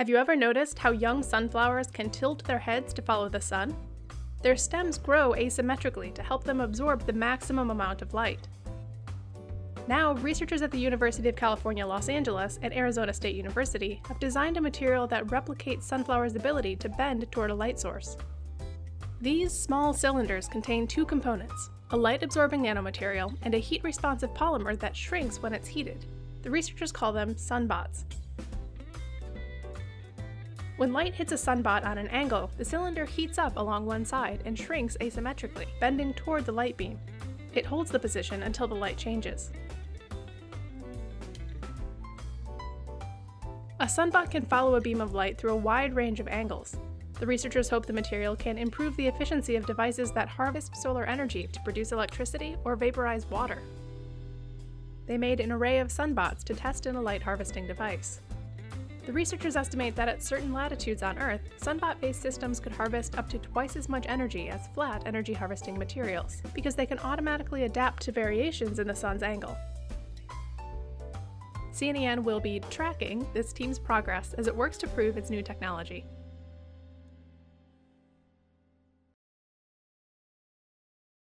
Have you ever noticed how young sunflowers can tilt their heads to follow the sun? Their stems grow asymmetrically to help them absorb the maximum amount of light. Now, researchers at the University of California, Los Angeles and Arizona State University have designed a material that replicates sunflowers' ability to bend toward a light source. These small cylinders contain two components a light absorbing nanomaterial and a heat responsive polymer that shrinks when it's heated. The researchers call them sunbots. When light hits a sunbot on an angle, the cylinder heats up along one side and shrinks asymmetrically, bending toward the light beam. It holds the position until the light changes. A sunbot can follow a beam of light through a wide range of angles. The researchers hope the material can improve the efficiency of devices that harvest solar energy to produce electricity or vaporize water. They made an array of sunbots to test in a light harvesting device. The researchers estimate that at certain latitudes on Earth, sunbot based systems could harvest up to twice as much energy as flat energy harvesting materials, because they can automatically adapt to variations in the sun's angle. C&EN will be tracking this team's progress as it works to prove its new technology.